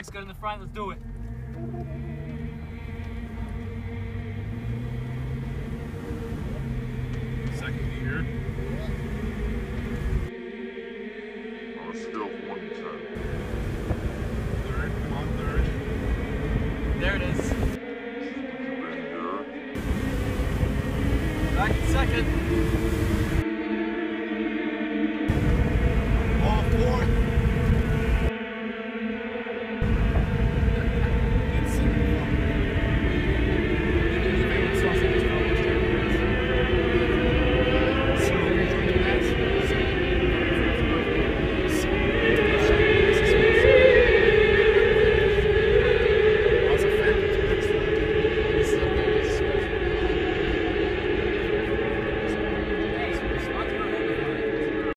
Let's go in the front, let's do it. Second gear. On a scale of 1 to 10. Third, come on, third. There it is. Back in second.